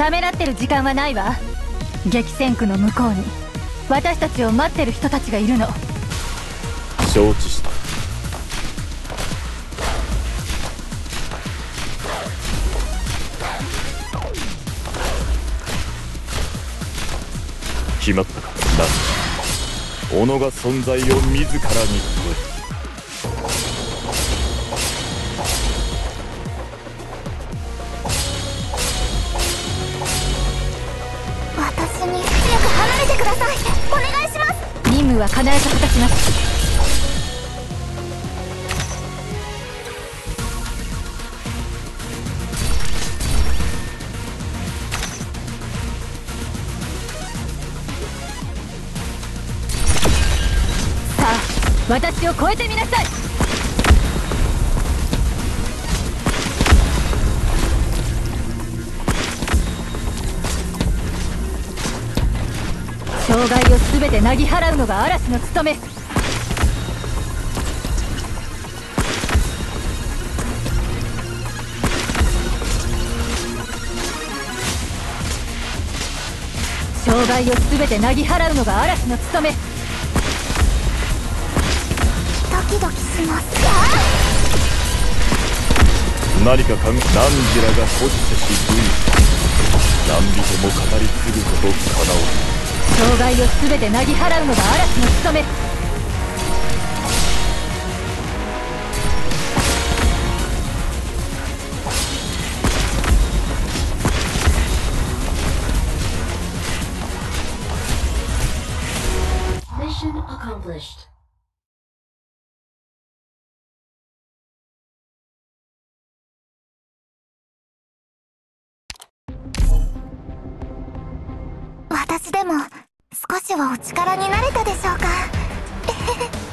ためらってる時間はないわ。激戦区の向こうに。私たちを待ってる人たちがいるの。承知した。決まったか。な己が存在を自らに問え任務は必ず果たします。さあ私を超えてみなさい。障害を全てなぎ払うのが嵐の務め。障害を全てなぎ払うのが嵐の務め。ドキドキします。何かかん何時らが保持せし軍何人も語り継ぐこと。か全てなぎ払うのが嵐の務め。私でも少しはお力になれたでしょうか？